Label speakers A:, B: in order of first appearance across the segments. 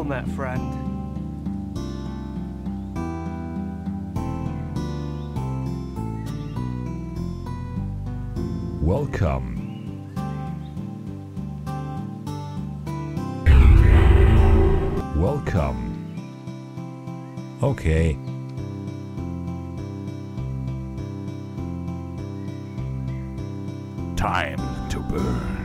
A: Well met, friend.
B: Welcome. Welcome. Okay. Time to burn.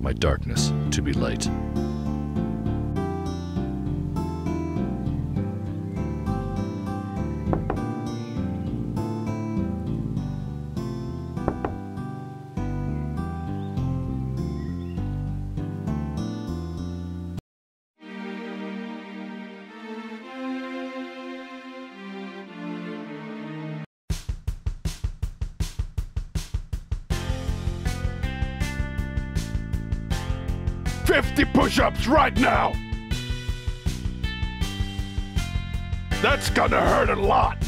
B: My darkness to be light.
C: Push-ups right now. That's gonna hurt a lot.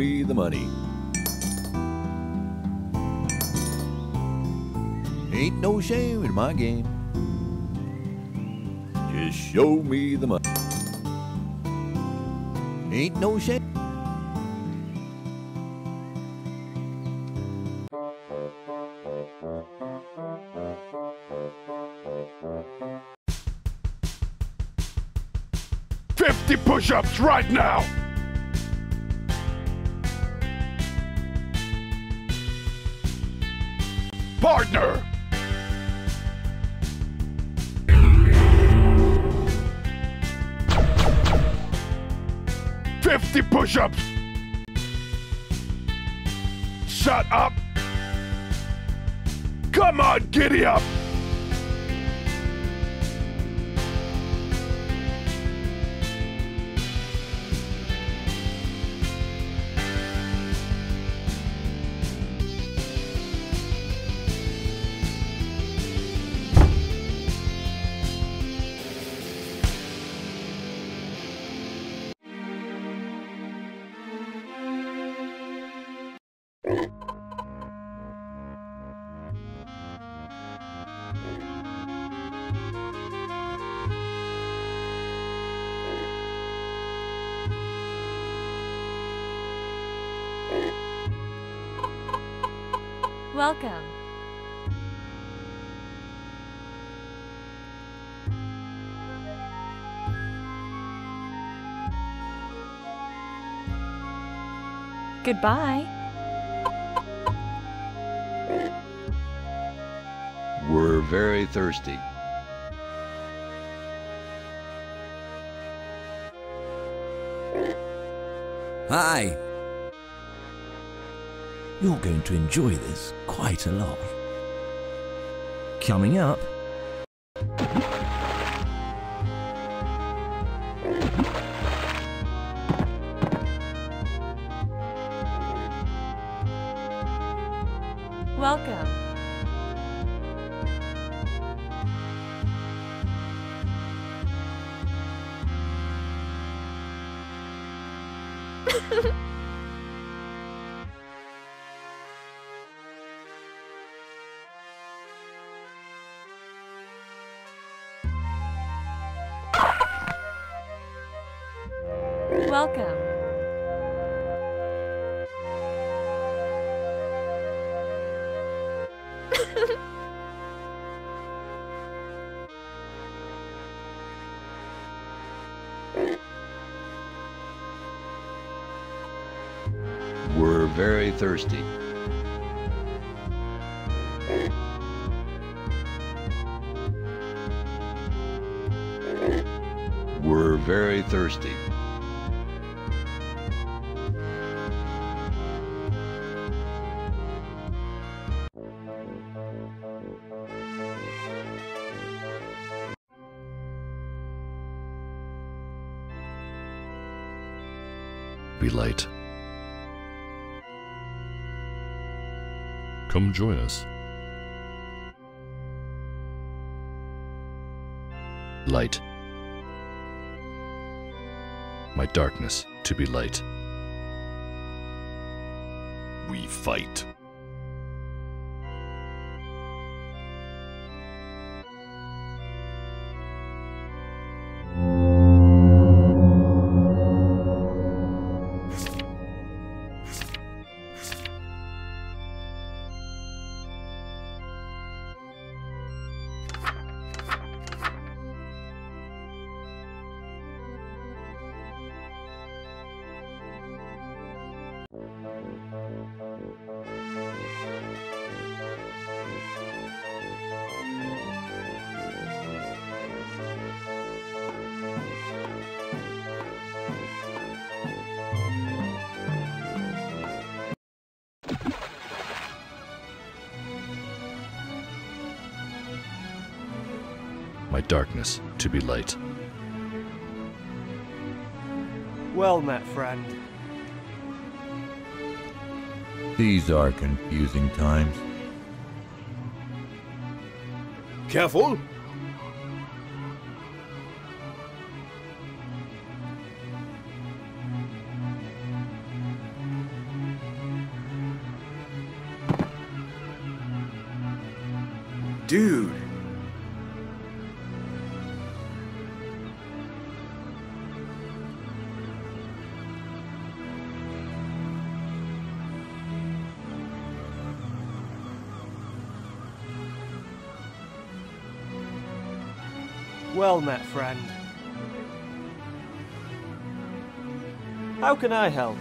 D: Me the money. Ain't no shame in my game. Just show me the money. Ain't no shame.
C: Fifty push-ups right now! Partner! Fifty push-ups! Shut up! Come on, giddy up!
E: Welcome. Goodbye.
B: We're very thirsty.
F: Hi. You're going to enjoy this quite a lot. Coming up.
E: Welcome.
B: We're very thirsty. We're very thirsty. Light. Come join us. Light. My darkness to be light. We fight. my darkness to be light.
A: Well met, friend.
D: These are confusing times.
C: Careful!
G: Dude!
A: Friend. How can I help?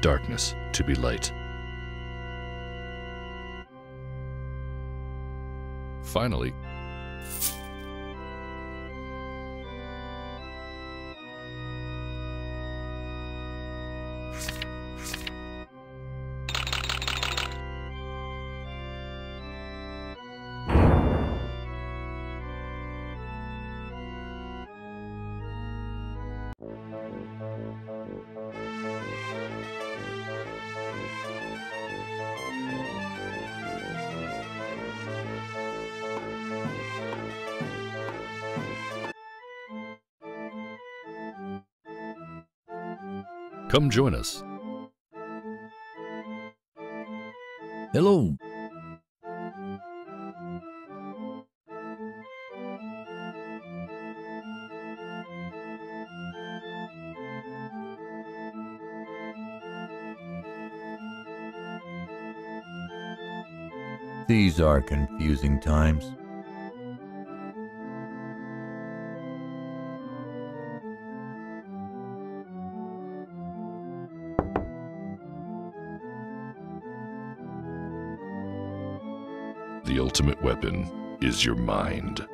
B: Darkness to be light. Finally, come join us.
F: Hello.
D: These are confusing times.
B: Weapon is your mind.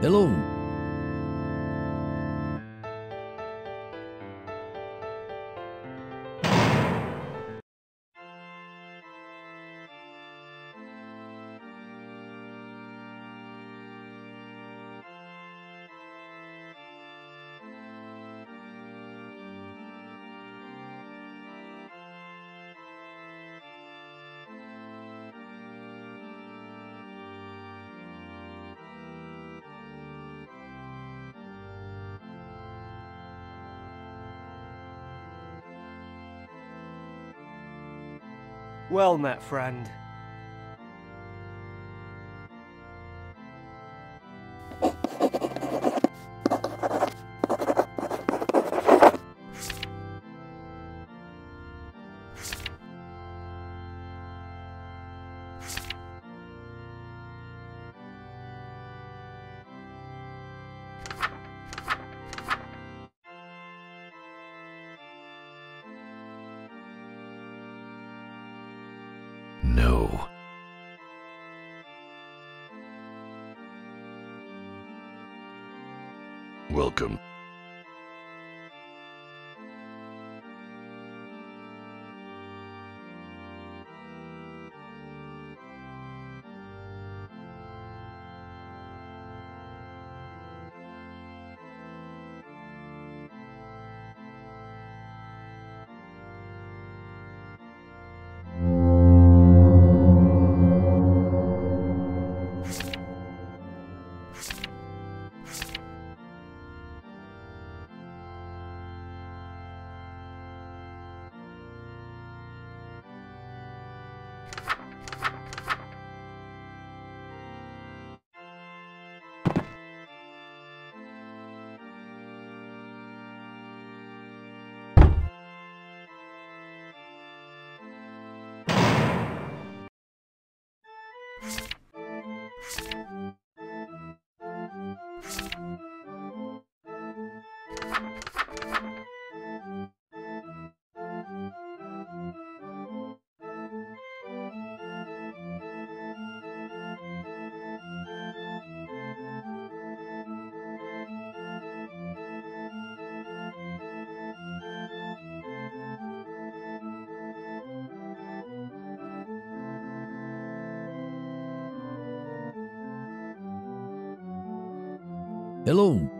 F: Hello.
A: Well met, friend.
B: Welcome.
A: Hello.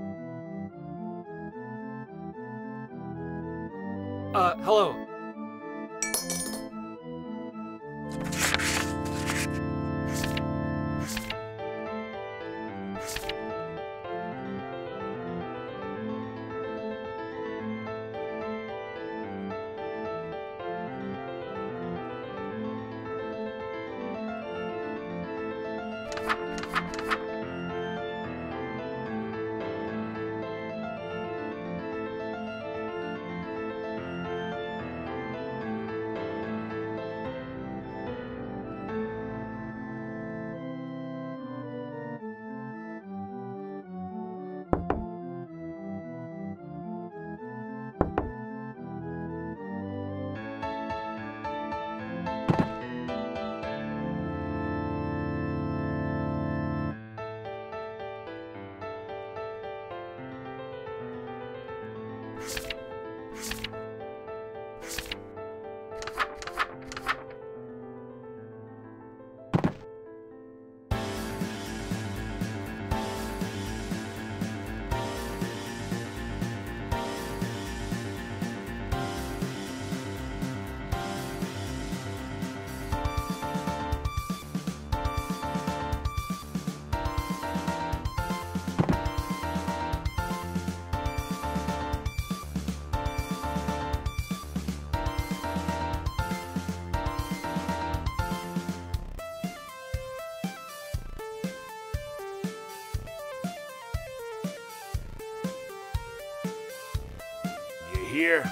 C: You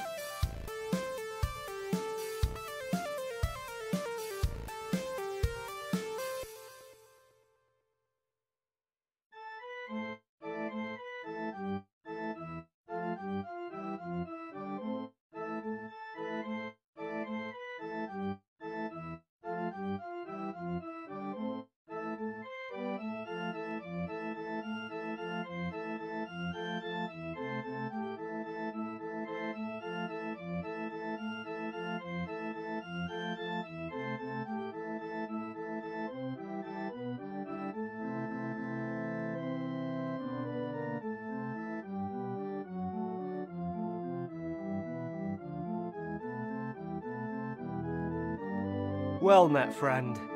A: Well met, friend.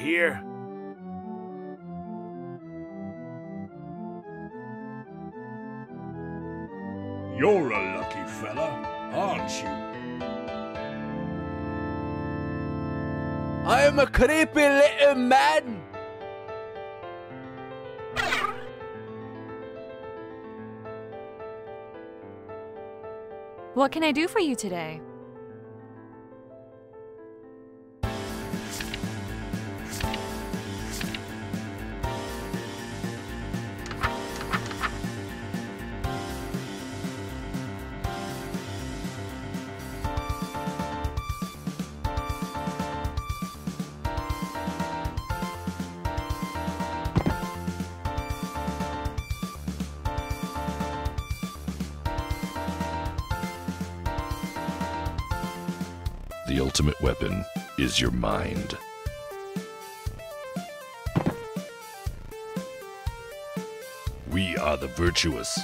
C: You hear?
H: You're a lucky fella, aren't you?
I: I am a creepy little man.
E: What can I do for you today?
B: Your mind. We are the virtuous.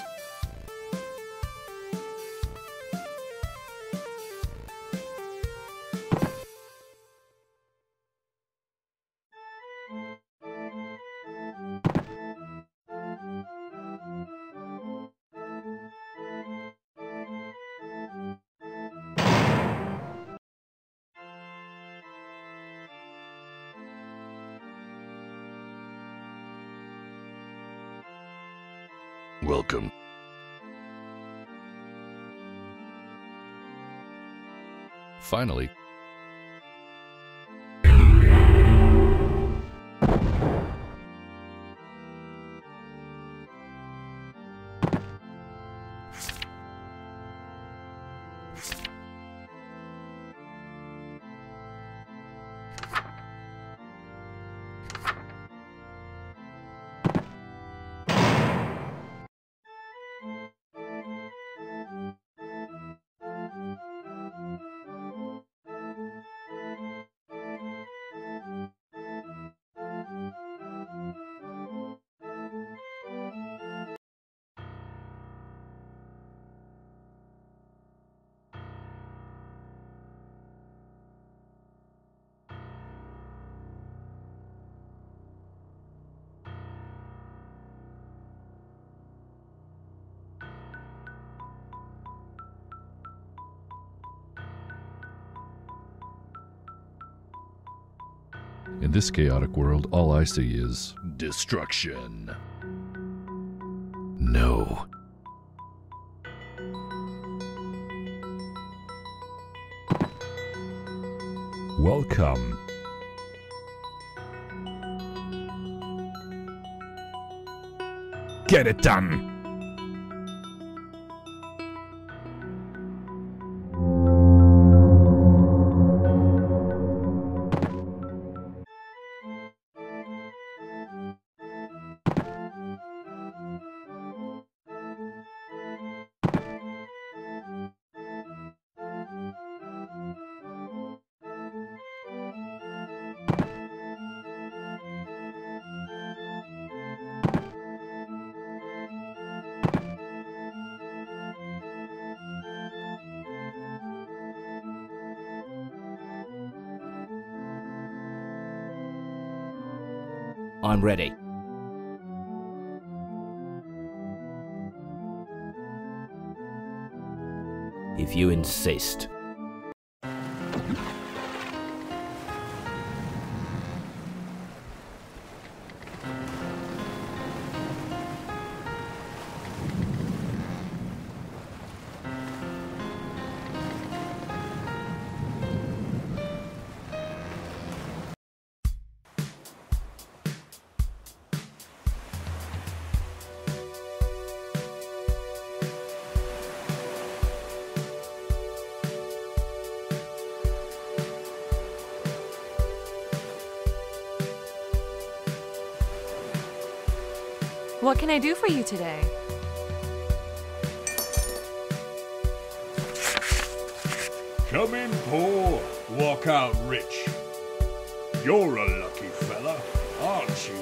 B: Finally, In this chaotic world, all I see is destruction. No.
H: Welcome. Get it done.
I: I'm ready. If you insist.
E: I do for you today?
H: Come in poor, walk out rich. You're a lucky fella, aren't you?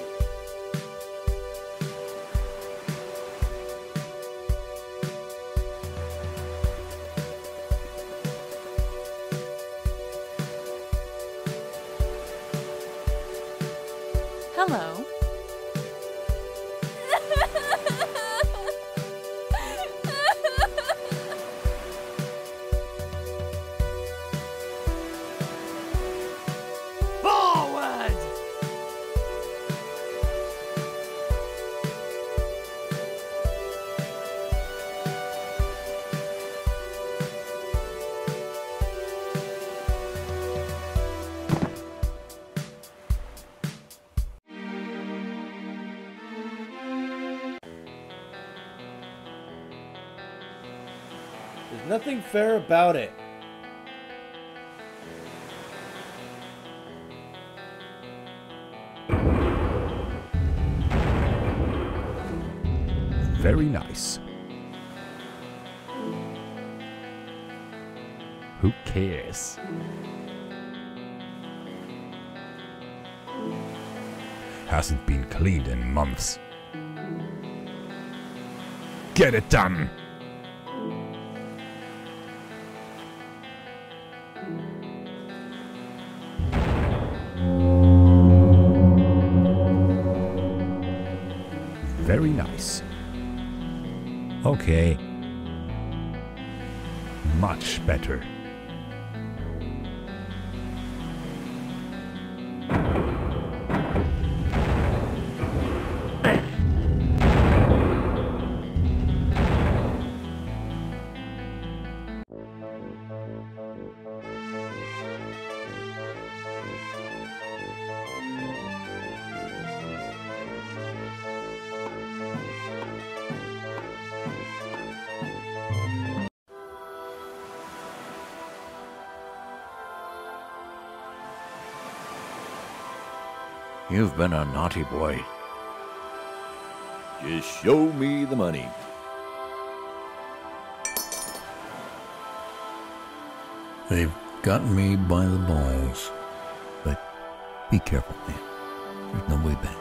E: Hello.
G: Nothing fair about it.
H: Very nice. Who cares? Hasn't been cleaned in months. Get it done! Very nice.
D: Okay.
H: Much better.
D: You've been a naughty boy.
J: Just show me the money.
F: They've got me by the balls.
D: But be careful, man. There's no way back.